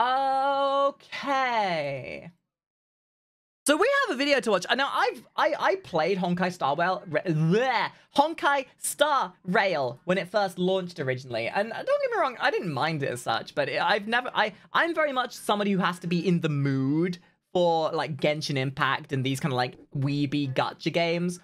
Okay. So we have a video to watch. Now I've I I played Honkai Star Rail bleh, Honkai Star Rail when it first launched originally, and don't get me wrong, I didn't mind it as such, but I've never I I'm very much somebody who has to be in the mood for like Genshin Impact and these kind of like weeby gacha games.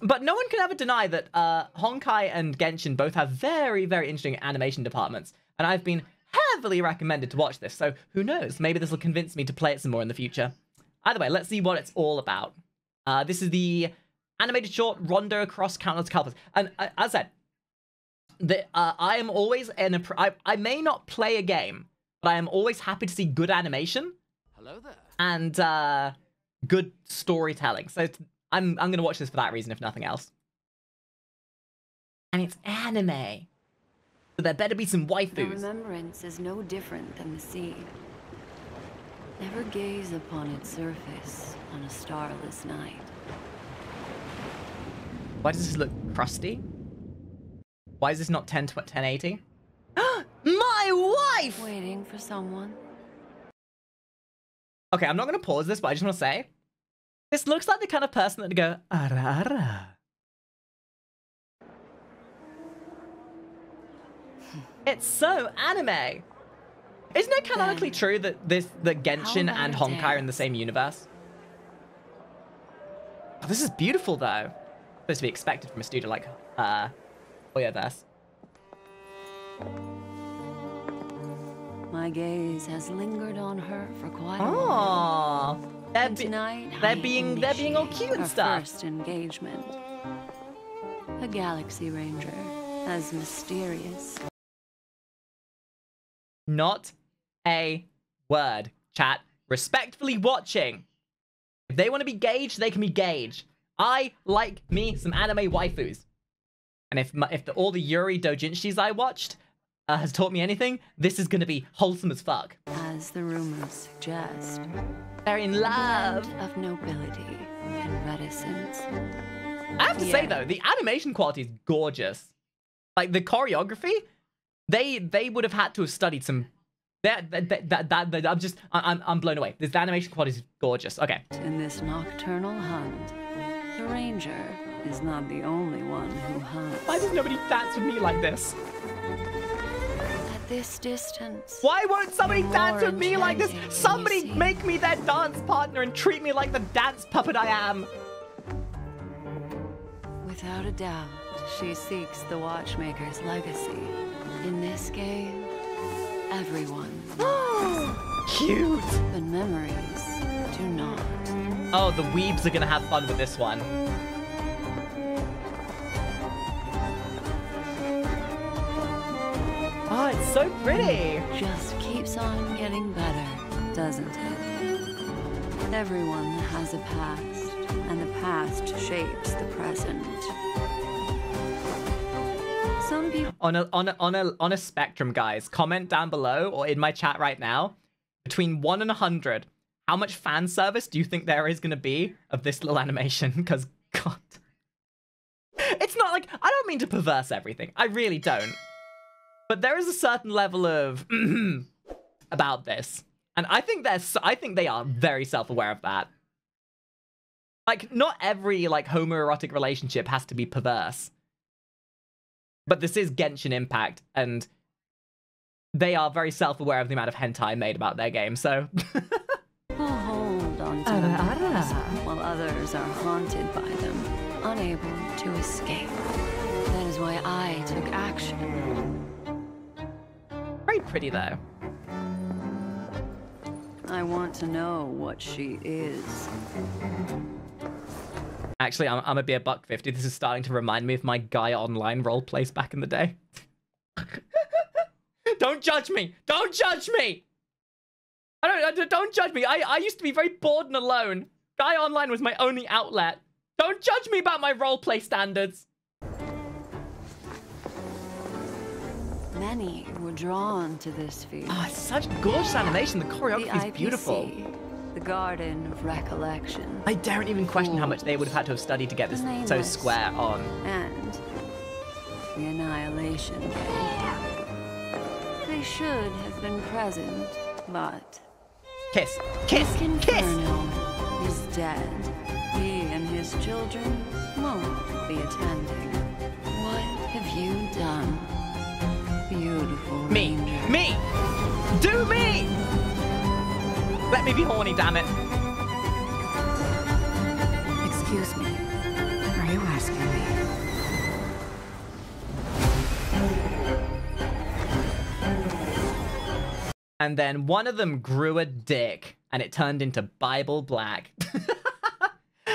But no one can ever deny that uh, Honkai and Genshin both have very very interesting animation departments, and I've been heavily recommended to watch this. So who knows? Maybe this will convince me to play it some more in the future. Either way, let's see what it's all about. Uh, this is the animated short Rondo Across Countless Kalpas. And uh, as I said, the, uh, I am always in a. I, I may not play a game, but I am always happy to see good animation. Hello there. And uh, good storytelling. So I'm I'm gonna watch this for that reason, if nothing else. And it's anime. So there better be some The remembrance is no different than the sea. Never gaze upon its surface on a starless night. Why does this look crusty? Why is this not 10 to 1080? My wife! Waiting for someone. Okay, I'm not gonna pause this, but I just want to say, this looks like the kind of person that'd go ara ara. It's so anime. Isn't it canonically Then, true that this that Genshin and Honkai are in the same universe? Oh, this is beautiful though. Supposed to be expected from a studio like uh Hoyoverse. My gaze has lingered on her for quite a while. They're, be- tonight, they're being they're being all cute and stuff. First engagement. A Galaxy Ranger, as mysterious. Not a word. Chat. Respectfully watching. If they want to be gauged, they can be gauged. I like me some anime waifus. And if my, if the, all the Yuri Dojinshis I watched uh, has taught me anything, this is going to be wholesome as fuck. As the rumors suggest. They're in love. Of nobility and reticence. I have to say though, the animation quality is gorgeous. Like the choreography, they they would have had to have studied some. That that that, that, I'm just I'm I'm blown away. This the animation quality is gorgeous. Okay, In this nocturnal hunt, the ranger is not the only one who hunts. why does nobody dance with me like this? At this distance, Why won't somebody dance with me like this? Somebody make me their dance partner and treat me like the dance puppet I am. without a doubt, she seeks the watchmaker's legacy. In this game, everyone, Cute. but memories do not. Oh, the weebs are gonna have fun with this one. Oh, it's so pretty. Just keeps on getting better, doesn't it? Everyone has a past, and the past shapes the present. Some people On a on a on a on a spectrum, guys. Comment down below or in my chat right now. Between one and a hundred, how much fan service do you think there is gonna be of this little animation? Because God, it's not like I don't mean to perverse everything. I really don't. But there is a certain level of about this, and I think they're s- I think they are very self aware of that. Like, not every like homoerotic relationship has to be perverse. But this is Genshin Impact, and they are very self-aware of the amount of hentai made about their game. So, hold on to Ara, memories, while others are haunted by them, unable to escape. That is why I took action. very pretty though. I want to know what she is. Actually, I'm, I'm gonna be a buck fifty. This is starting to remind me of my Gaia Online role plays back in the day. don't judge me. Don't judge me. I don't. I don't- judge me. I I used to be very bored and alone. Gaia Online was my only outlet. Don't judge me about my role play standards. Many were drawn to this field. Oh, it's such gorgeous animation. The the choreography is IPC, beautiful. The Garden of Recollection, I daren't even question how much they would have had to have studied to get this so square on. and the Annihilation Gang. They should have been present, But Kiss. Kiss. Kiss. Inferno is dead. He and his children won't be attending. What have you done? Beautiful Me. ranger. Me. Do me. Let me be horny, damn it. Excuse me. Are you asking me? And then one of them grew a dick, and it turned into Bible Black.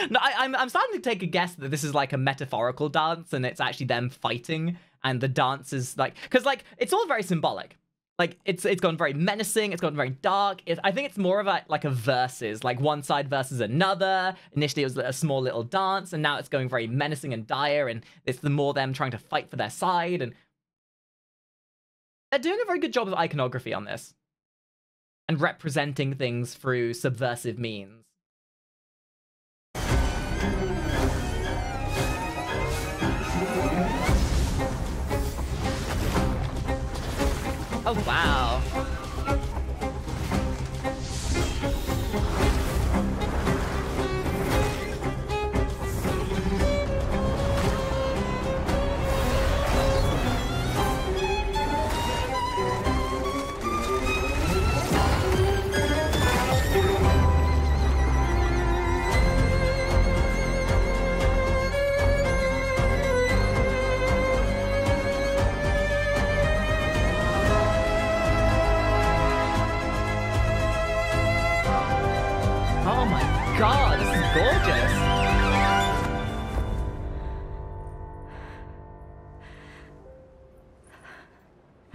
no, I, I'm I'm starting to take a guess that this is like a metaphorical dance, and it's actually them fighting, and the dance is like, because like it's all very symbolic. Like it's it's gone very menacing. It's gone very dark. It, I think it's more of a like a versus, like one side versus another. Initially, it was a small little dance, and now it's going very menacing and dire. And it's the more them trying to fight for their side, and they're doing a very good job of iconography on this and representing things through subversive means.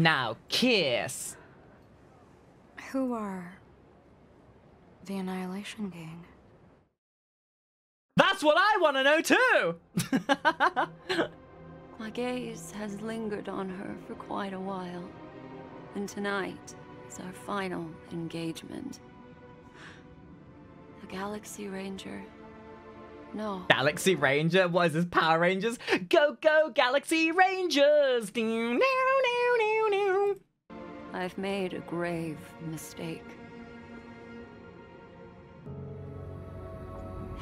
Now, kiss. Who are the Annihilation Gang? That's what I want to know too. My gaze has lingered on her for quite a while, and tonight is our final engagement. A Galaxy Ranger? No, Galaxy Ranger? What is this? Power Rangers? Go, go, Galaxy Rangers! Doo, meow, meow, meow, meow. I've made a grave mistake.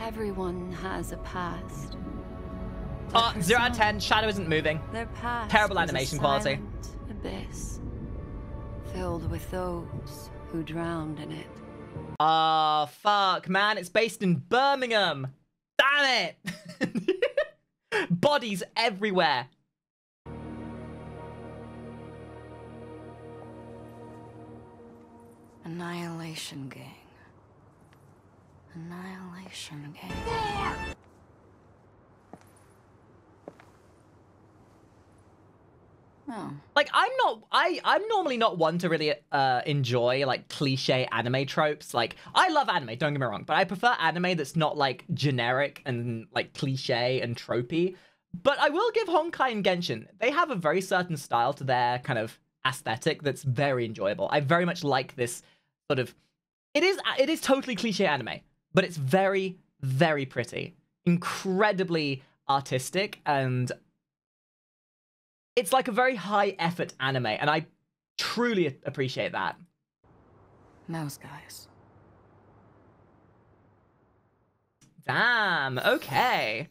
Everyone has a past. Oh, 0 out of 10. Shadow isn't moving. Their past Terrible animation quality. Abyss, filled with those who drowned in it. Oh, fuck, man. It's based in Birmingham. Damn it. Bodies everywhere. Annihilation Gang. Annihilation Gang. Oh, Like I'm not I I'm normally not one to really uh enjoy like cliche anime tropes. Like I love anime, don't get me wrong, but I prefer anime that's not like generic and like cliche and tropey. But I will give Honkai and Genshin. They have a very certain style to their kind of aesthetic that's very enjoyable. I very much like this sort of it is it is totally cliche anime, but it's very very pretty. Incredibly artistic and it's like a very high effort anime and I truly appreciate that. those guys. Damn, okay.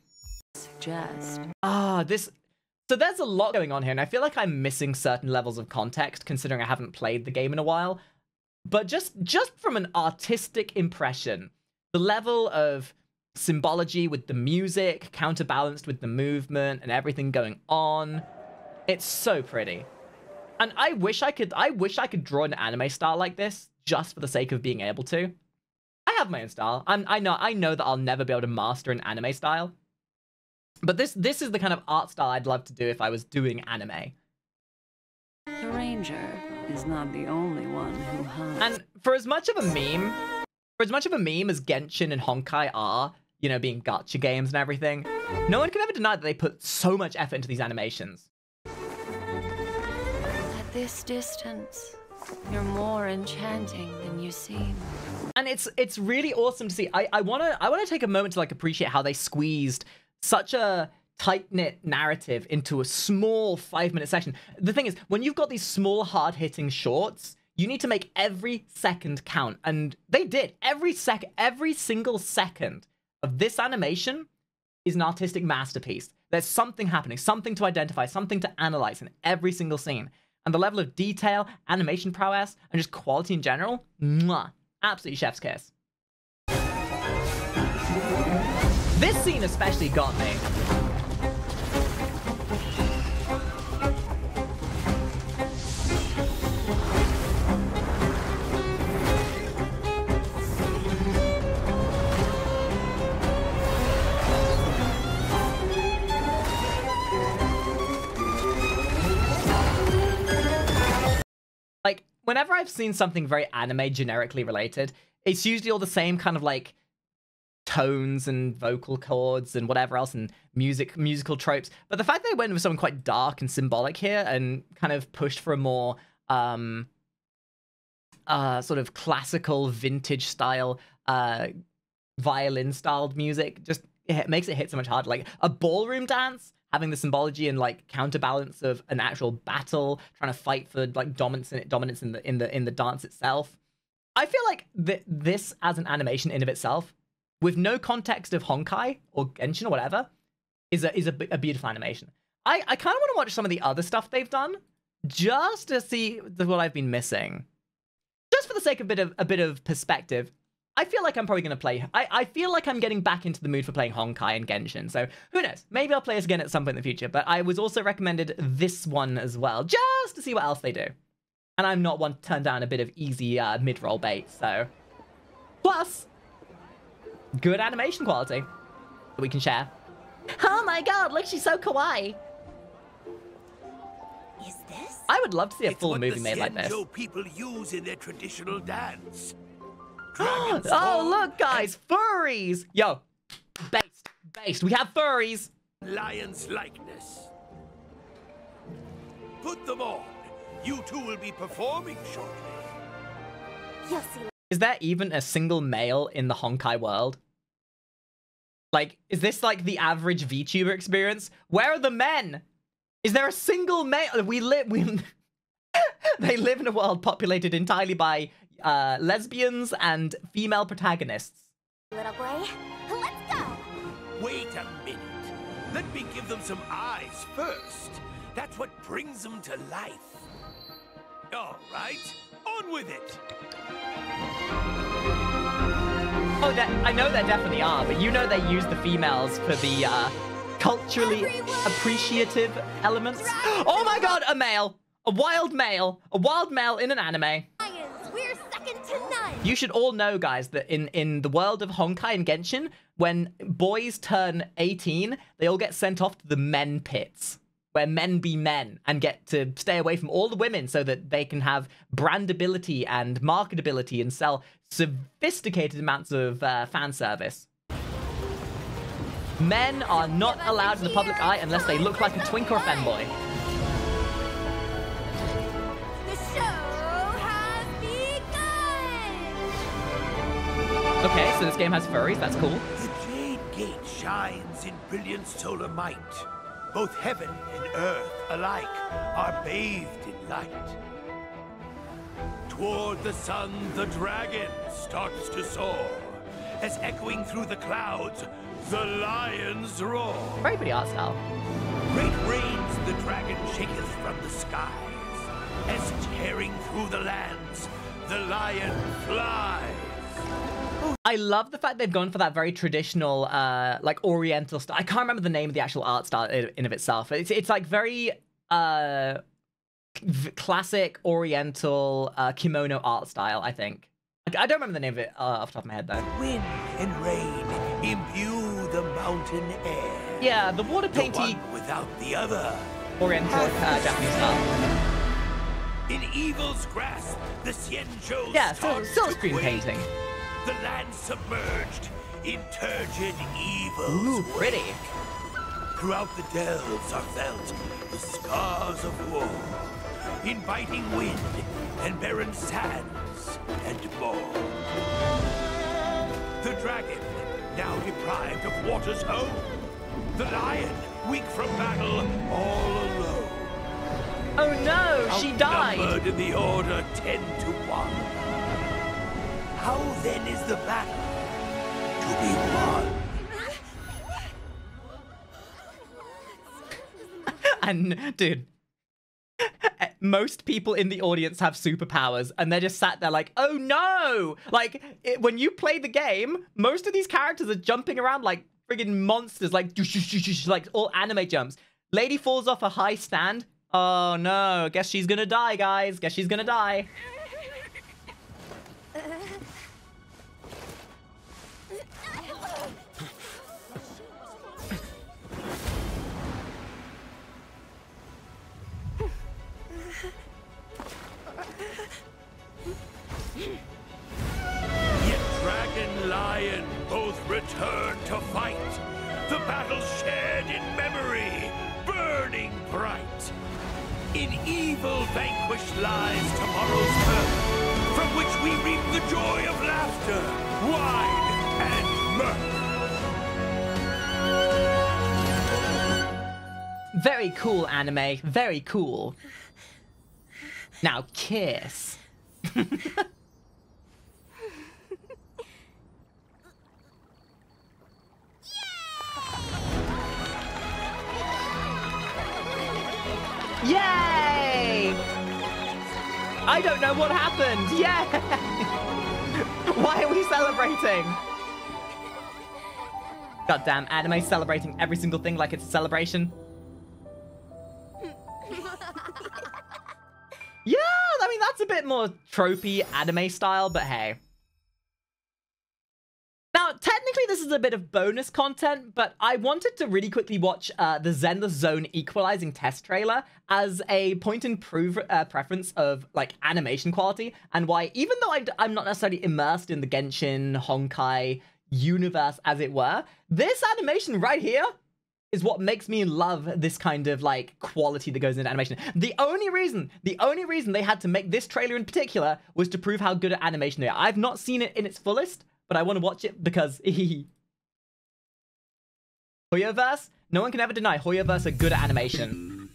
Suggest. Ah, this so there's a lot going on here and I feel like I'm missing certain levels of context considering I haven't played the game in a while. But just just from an artistic impression, the level of symbology with the music counterbalanced with the movement and everything going on, it's so pretty. And I wish I could I wish I could draw an anime style like this just for the sake of being able to. I have my own style. I'm, I know I know that I'll never be able to master an anime style. But this this is the kind of art style I'd love to do if I was doing anime. Ranger is not the only one who hunts. And for as much of a meme, for as much of a meme as Genshin and Honkai are, you know, being gacha games and everything, no one can ever deny that they put so much effort into these animations. At this distance, you're more enchanting than you seem. and it's it's really awesome to see. I I want to I want to take a moment to like appreciate how they squeezed such a tight knit narrative into a small five minute section. The thing is, when you've got these small hard hitting shorts, you need to make every second count. And they did. Every sec every single second of this animation is an artistic masterpiece. There's something happening, something to identify, something to analyze in every single scene. And the level of detail, animation prowess, and just quality in general, mwah, absolutely chef's kiss. This scene especially got me. Whenever I've seen something very anime generically related, it's usually all the same kind of like tones and vocal chords and whatever else and music musical tropes. But the fact that they went with something quite dark and symbolic here and kind of pushed for a more um uh sort of classical vintage style uh violin styled music just it makes it hit so much harder. Like a ballroom dance having the symbology and like counterbalance of an actual battle, trying to fight for like dominance in it, dominance in the in the in the dance itself. I feel like th- this as an animation in of itself, with no context of Honkai or Genshin or whatever, is a is a, a beautiful animation. I I kind of want to watch some of the other stuff they've done just to see what I've been missing. Just for the sake of a bit of a bit of perspective, I feel like I'm probably going to play. I, I feel like I'm getting back into the mood for playing Honkai and Genshin. So who knows? Maybe I'll play this again at some point in the future. But I was also recommended this one as well, just to see what else they do. And I'm not one to turn down a bit of easy uh, mid-roll bait. So plus good animation quality that we can share. Oh my god! Look, she's so kawaii. Is this? I would love to see a It's full what movie the made like this. People use in their traditional dance. Oh, oh, look, guys, furries! Yo, based, based. We have furries. Lion's likeness. Put them on. You two will be performing shortly. You'll. Is there even a single male in the Honkai world? Like, is this like the average VTuber experience? Where are the men? Is there a single male? We live. We. they live in a world populated entirely by uh, lesbians and female protagonists. Little boy, let's go. Wait a minute. Let me give them some eyes first. That's what brings them to life. All right, on with it. Oh, that I know there definitely are, but you know they use the females for the uh, culturally Everyone! appreciative elements. Oh my god, a male, a wild male, a wild male in an anime. You should all know, guys, that in in the world of Honkai and Genshin, when boys turn 18, they all get sent off to the men pits. Where men be men and get to stay away from all the women so that they can have brandability and marketability and sell sophisticated amounts of uh, fan service. Men are not allowed in the public eye unless they look like a twink or a femboy. Okay, so this game has furries, that's cool. The Jade Gate shines in brilliant solar might. Both heaven and earth alike are bathed in light. Toward the sun, the dragon starts to soar. As echoing through the clouds, the lions roar. Very pretty art style. Great rains the dragon shaketh from the skies. As tearing through the lands, the lion flies. I love the fact they've gone for that very traditional, uh, like Oriental style. I can't remember the name of the actual art style in, in of itself. It's it's like very uh, classic Oriental uh, kimono art style. I think. I don't remember the name of it uh, off the top of my head though. Wind and rain imbue the mountain air. Yeah, the water one without the other. Oriental uh, Japanese style. In evil's grasp, the Xianzhou Yeah, still, still screen painting. The land submerged in turgid evils. Ooh, pretty. Throughout the dells are felt the scars of war, inviting wind and barren sands and more. The dragon, now deprived of water's home. The lion, weak from battle, all alone. Oh no, she died. Outnumbered in the order 10 to 1. How then is the battle to be won? And dude, eh, most people in the audience have superpowers, and they're just sat there like, "Oh no!" Like it, when you play the game, most of these characters are jumping around like friggin' monsters, like like all anime jumps. Lady falls off a high stand. Oh no! Guess she's gonna die, guys. Guess she's gonna die. Yet Dragon Lion both return to fight. The battle shared in memory, burning bright. In evil vanquished lies tomorrow's from which we reap the joy of laughter, wine, and mirth. Very cool anime. Very cool. Now kiss. Yay! I don't know what happened. Yay! Why are we celebrating? Goddamn anime celebrating every single thing like it's a celebration. I mean, that's a bit more tropey anime style, but hey. Now, technically, this is a bit of bonus content, but I wanted to really quickly watch uh, the Zenless Zone equalizing test trailer as a point and prove uh, preference of like animation quality and why, even though I, am not necessarily immersed in the Genshin Honkai universe, as it were, this animation right here is what makes me love this kind of like quality that goes into animation. The only reason, the only reason they had to make this trailer in particular was to prove how good at animation they are. I've not seen it in its fullest, but I want to watch it because Hoyoverse, no one can ever deny Hoyoverse are good at animation.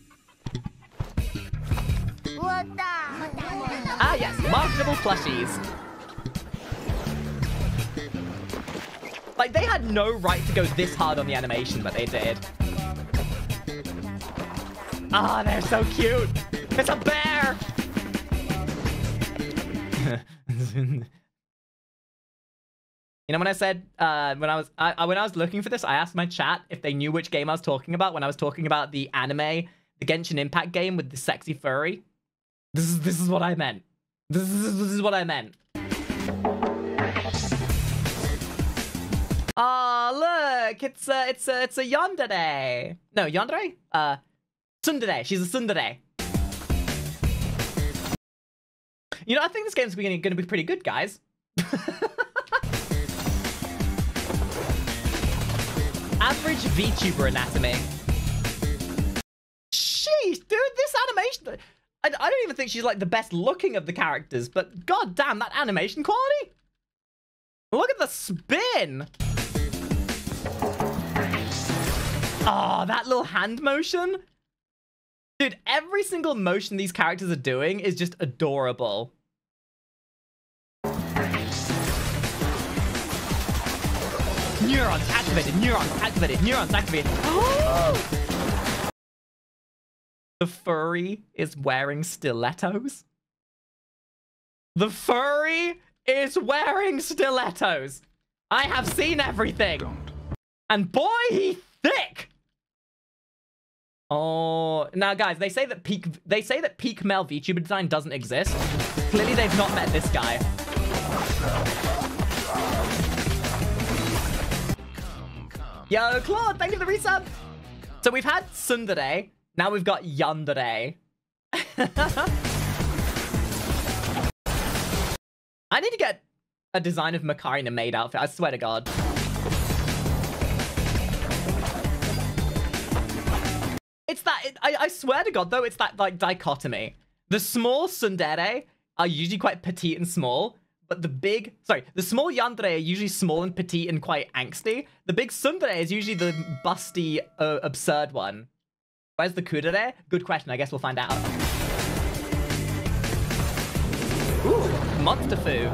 Ah yes, marketable plushies. Like, they had no right to go this hard on the animation, but they did. Ah, they're so cute. It's a bear. you know when I said uh, when I was I- when I was looking for this, I asked my chat if they knew which game I was talking about when I was talking about the anime, the Genshin Impact game with the sexy furry. This is this is what I meant. This is this is what I meant. Oh, look, it's a, it's a, it's a yandere. No, yandere? Uh, tsundere. She's a tsundere. You know, I think this game's going to be pretty good, guys. Average VTuber anatomy. Sheesh, dude, this animation... I, I don't even think she's, like, the best looking of the characters, but god damn, that animation quality? Look at the spin! Oh, that little hand motion. Dude, every single motion these characters are doing is just adorable. Neurons activated, neurons activated, neurons activated. the furry is wearing stilettos. The furry is wearing stilettos. I have seen everything. Don't. And boy, he thick. Oh, now guys, they say that peak they say that peak male VTuber design doesn't exist. Clearly they've not met this guy. Yo, Claude, thank you for the resub. So we've had Tsundere, now we've got Yandere. I need to get a design of Makari made outfit, I swear to God. I, I swear to God, though, it's that like dichotomy. The small tsundere are usually quite petite and small, but the big, sorry, the small yandere are usually small and petite and quite angsty. The big tsundere is usually the busty, uh, absurd one. Where's the kudere? Good question. I guess we'll find out. Ooh, monster foo.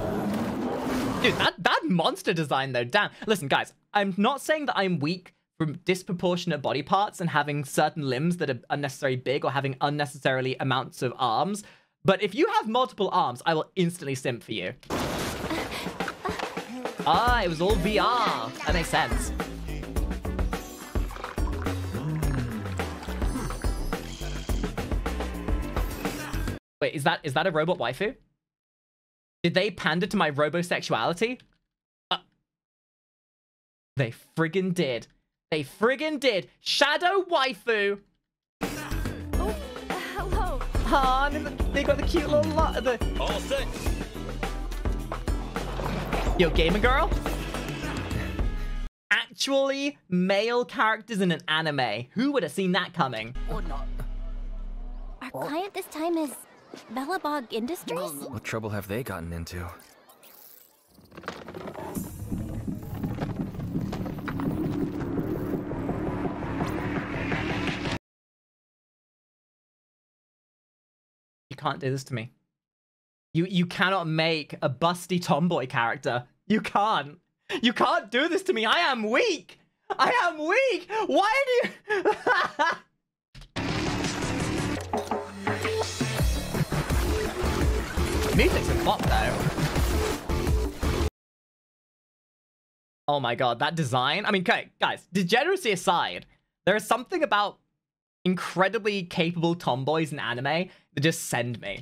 Dude, that, that monster design though, damn. Listen, guys, I'm not saying that I'm weak from disproportionate body parts and having certain limbs that are unnecessarily big or having unnecessarily amounts of arms. But if you have multiple arms, I will instantly simp for you. Ah, it was all VR. That makes sense. Wait, is that is that a robot waifu? Did they pander to my robosexuality? Uh, they friggin' did. They friggin' did. Shadow waifu. Oh, uh, hello. Ah, and they got the cute little lot. The All set. yo, gamer girl. Actually, male characters in an anime. Who would have seen that coming? Our client this time is Belobog Industries? What trouble have they gotten into? Can't do this to me. You you cannot make a busty tomboy character. You can't. You can't do this to me. I am weak. I am weak. Why do you? Music's a pop though. Oh my god, that design. I mean, okay, guys, degeneracy aside, there is something about incredibly capable tomboys in anime that just send me.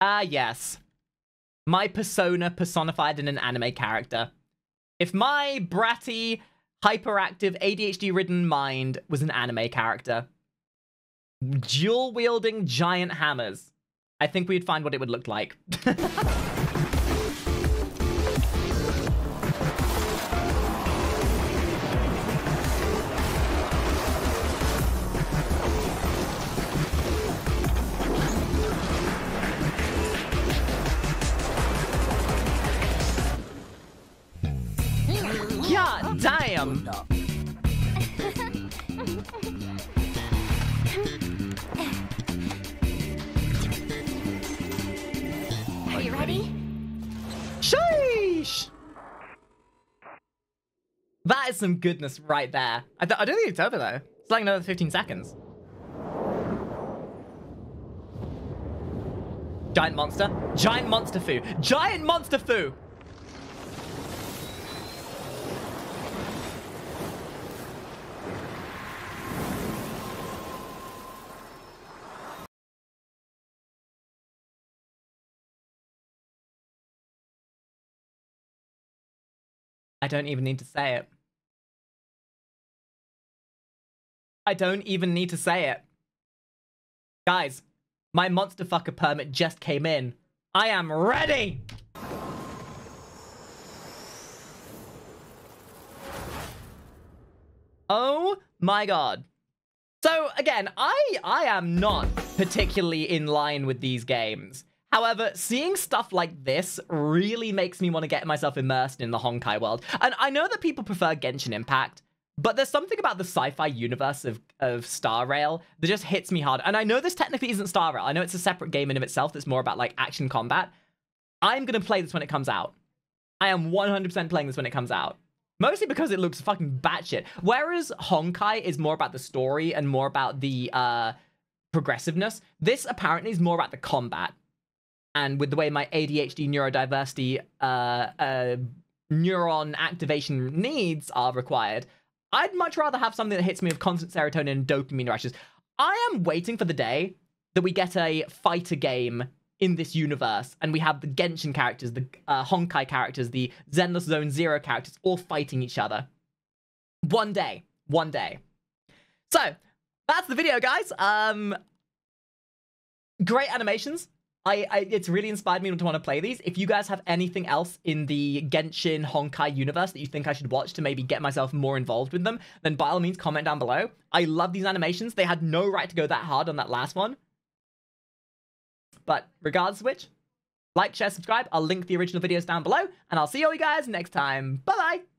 Ah, yes. My persona personified in an anime character. If my bratty, hyperactive, ADHD ridden mind was an anime character, dual wielding giant hammers, I think we'd find what it would look like. ready? Sheesh! That is some goodness right there. I, th- I don't think it's over though. It's like another 15 seconds. Giant monster. Giant monster foo. Giant monster foo! I don't even need to say it. I don't even need to say it. Guys, my monster fucker permit just came in. I am ready! Oh my god. So again, I I am not particularly in line with these games. However, seeing stuff like this really makes me want to get myself immersed in the Honkai world. And I know that people prefer Genshin Impact, but there's something about the sci-fi universe of, of Star Rail that just hits me hard. And I know this technically isn't Star Rail. I know it's a separate game in of itself that's more about like action combat. I'm going to play this when it comes out. I am 100% playing this when it comes out. Mostly because it looks fucking batshit. Whereas Honkai is more about the story and more about the uh, progressiveness, this apparently is more about the combat. And with the way my ADHD neurodiversity uh, uh, neuron activation needs are required, I'd much rather have something that hits me with constant serotonin and dopamine rushes. I am waiting for the day that we get a fighter game in this universe and we have the Genshin characters, the uh, Honkai characters, the Zenless Zone Zero characters all fighting each other. One day. One day. So, that's the video, guys. Um, great animations. I, I, it's really inspired me to want to play these. If you guys have anything else in the Genshin Honkai universe that you think I should watch to maybe get myself more involved with them, then by all means comment down below. I love these animations. They had no right to go that hard on that last one. But regards which, like, share, subscribe. I'll link the original videos down below, and I'll see all you guys next time. Bye bye.